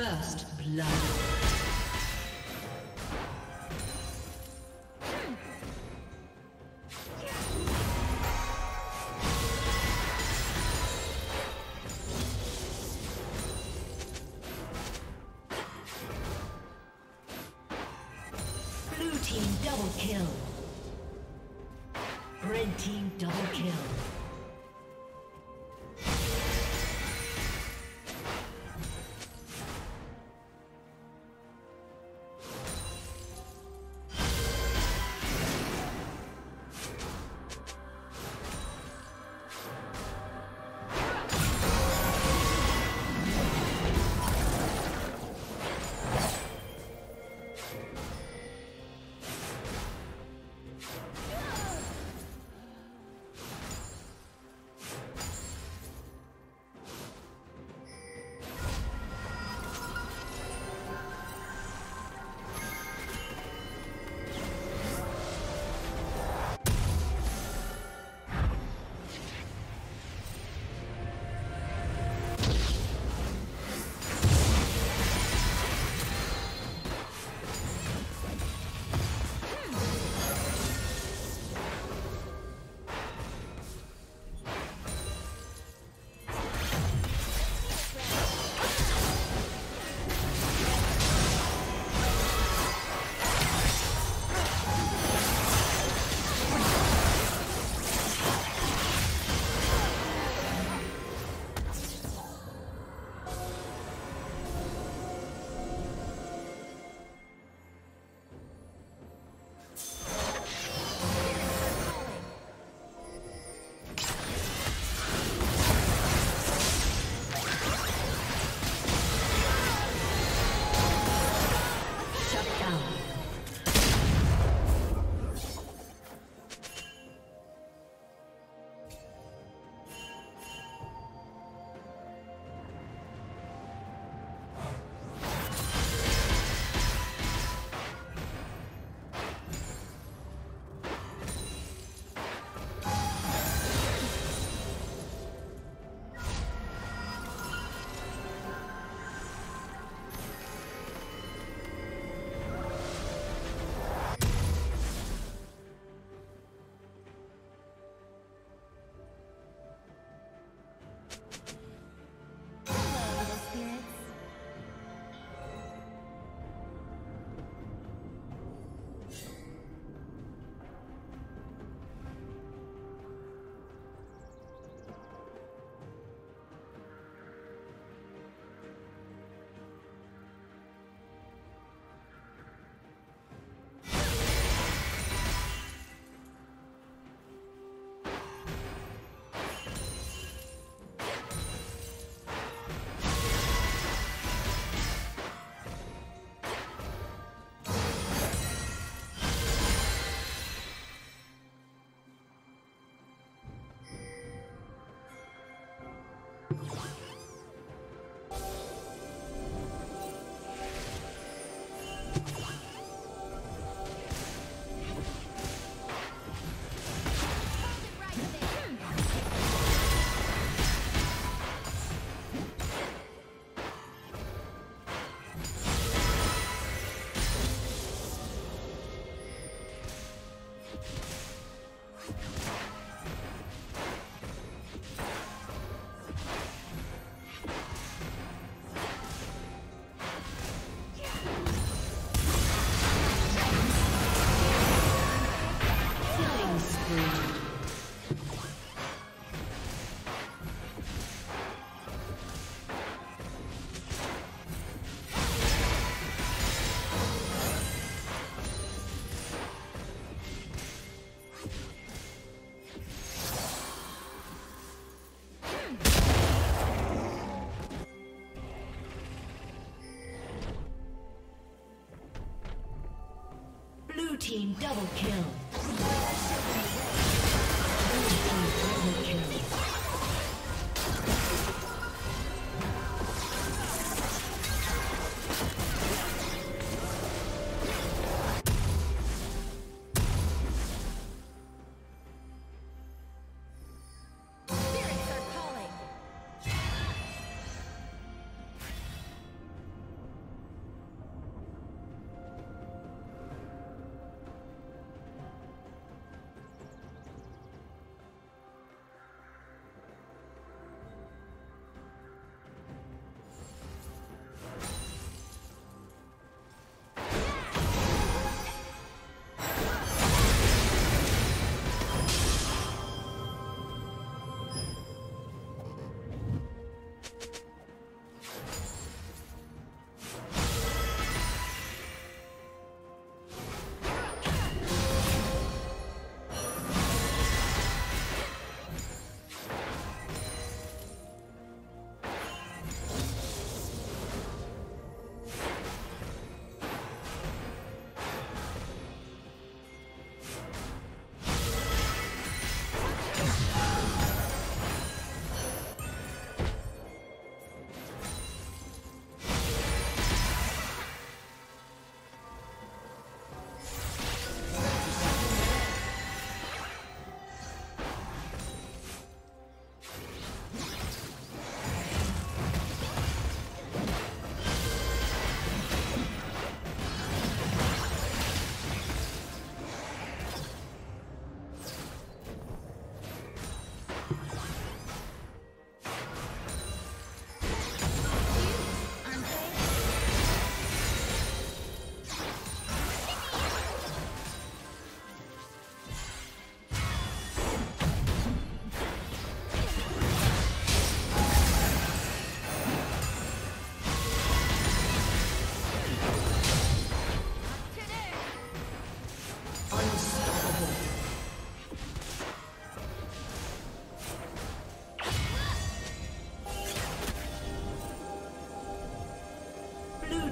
First blood. Blue team double kill. Red team double kill. Team double kill.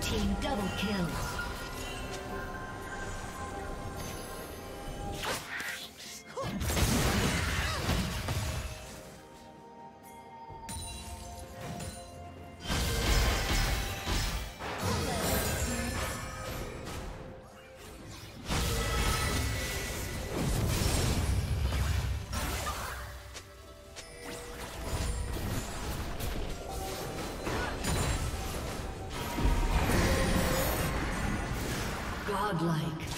Team double kill. Godlike.